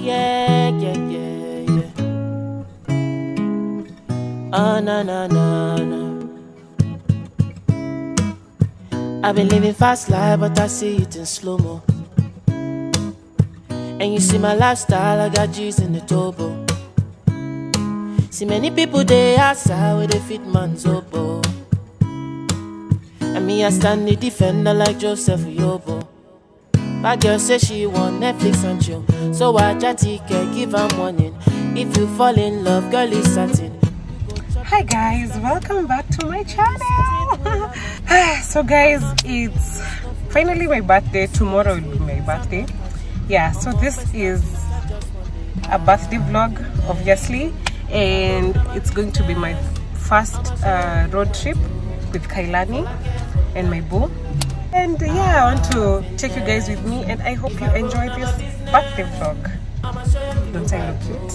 yeah, yeah, yeah, yeah. Oh, na, na, na, na. I've been living fast life, but I see it in slow mo. And you see my lifestyle, I got G's in the turbo. See many people they outside where they fit man's oboe. And me, I stand the defender like Joseph Yobo. My girl say she want Netflix and chill. So I chatty can give her warning. If you fall in love, girl is satin. Hi guys, welcome back to my channel. so guys, it's finally my birthday. Tomorrow will be my birthday. Yeah, so this is a birthday vlog, obviously, and it's going to be my first uh, road trip with Kailani and my boo. And yeah, I want to take you guys with me, and I hope you enjoy this birthday vlog. Don't I look cute?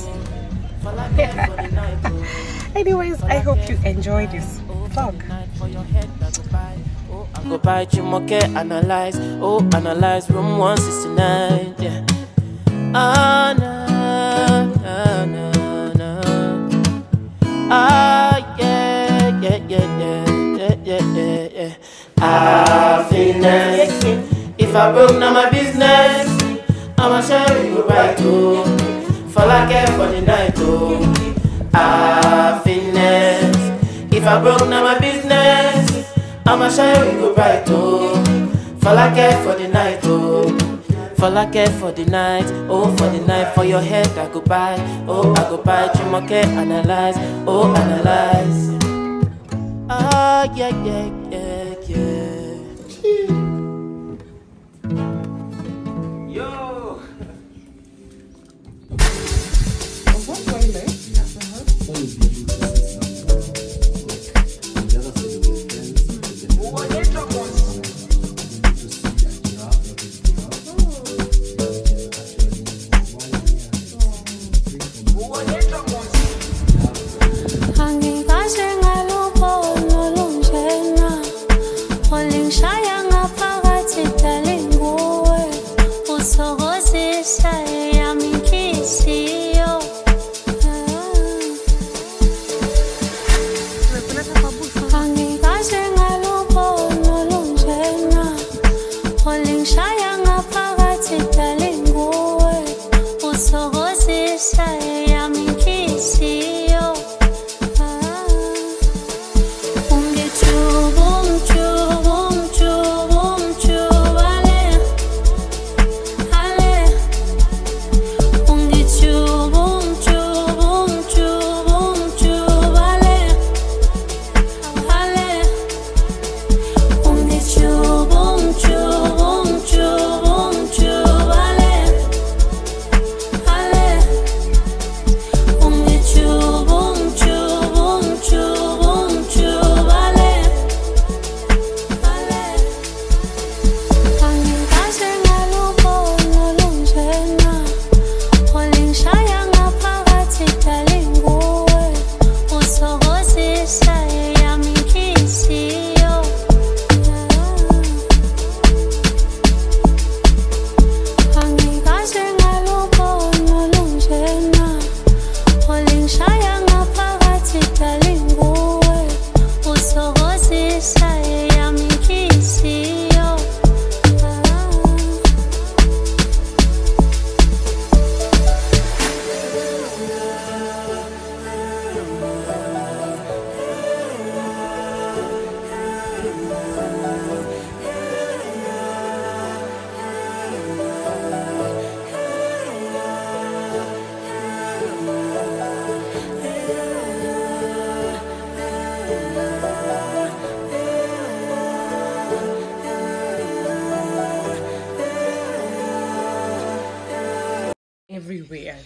Anyways, I hope you enjoy this vlog. Go buy Chimoke, analyze, oh, analyze room 169, yeah. Ah, If I broke, now my business. I'ma share you right, oh. For like care for the night, oh. Happiness. If I broke, now my business. I'ma share you right, oh. For like care for the night, oh. For like care for the night, oh for the night, for your head I go buy, oh I go buy, Chimoke analyze, oh analyze. Ah yeah yeah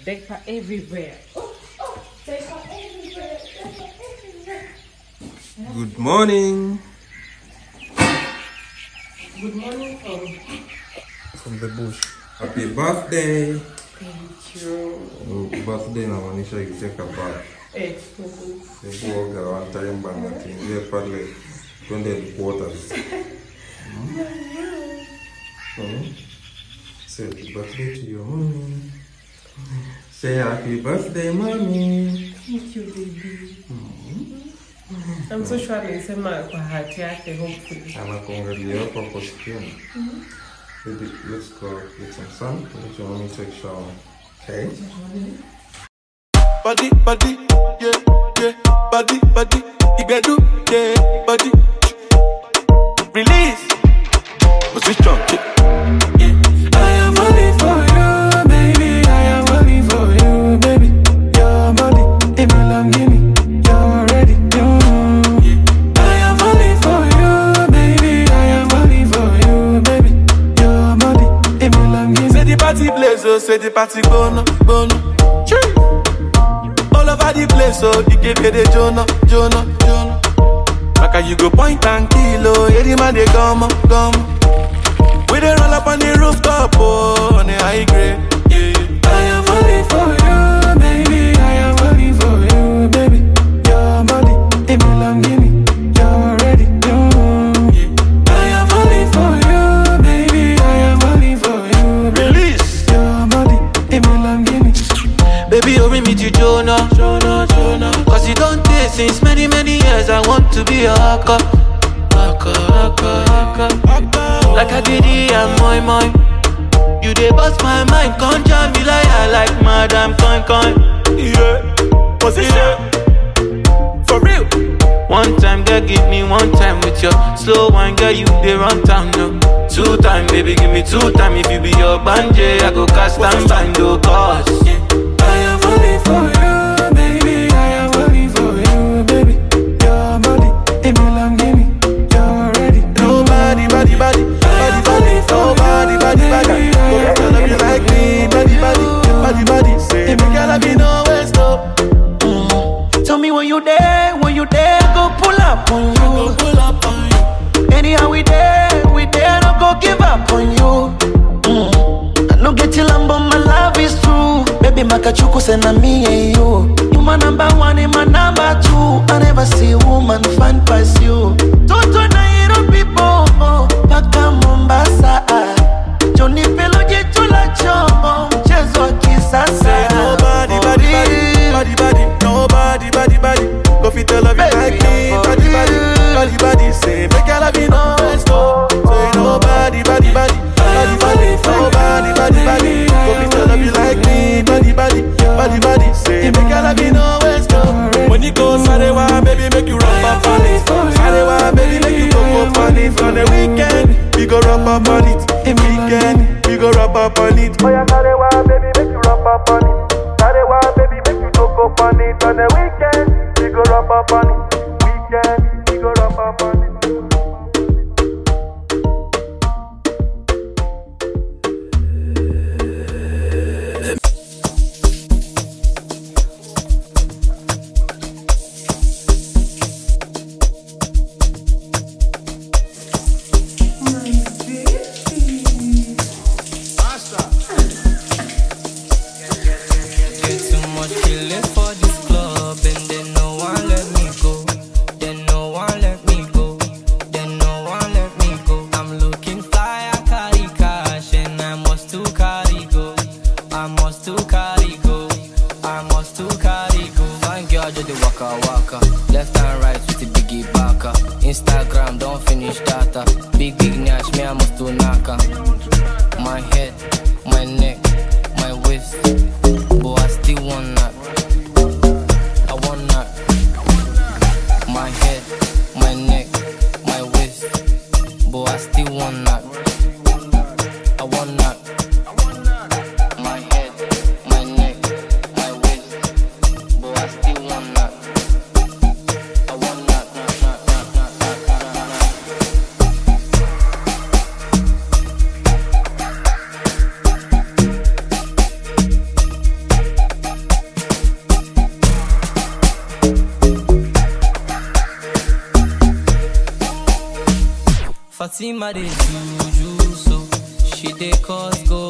Diaper everywhere. Oh, oh, diaper everywhere, diaper everywhere. Good morning Good morning from from the bush. Happy birthday. Thank you. Oh, birthday inamaanisha take a bath. Eh. Hebu oga one time bana, tuingie pale twende headquarters. Hmm? Say happy birthday to your mommy. Say happy birthday, mommy. Thank you, baby. Mm-hmm. I'm so sure nilisema kwa hati yake I'm a positive. Mm-hmm. Baby, let's go get some sun. Let your mommy take shower. Okay? Body, body, yeah, yeah. Body, body, ibedu, yeah, body. Release. Position, yeah. party gbóná, gbóná. All over the place, oh, the kebe the Jonah, Jonah, Jonah. Maka you go point and kill, oh, every man they come, come. We dey roll up on the rooftop, oh, on the high grade. Cause I want to be a haka Haka, haka, haka Like a diddy and moi moi. You dey bust my mind, come jam me like I like madam coin coin. Yeah, position yeah. For real? One time girl give me one time with your Slow wine girl you dey run town no Two time baby give me two time. If you be your banje I go cast time time? do cause. Yeah. Kachuku send me and you. You my number one and my number two. I never see woman fan past you. Don't on the weekend, we go rub up on it. Weekend, we go rub up on it. cima dey juju so she dey cause go.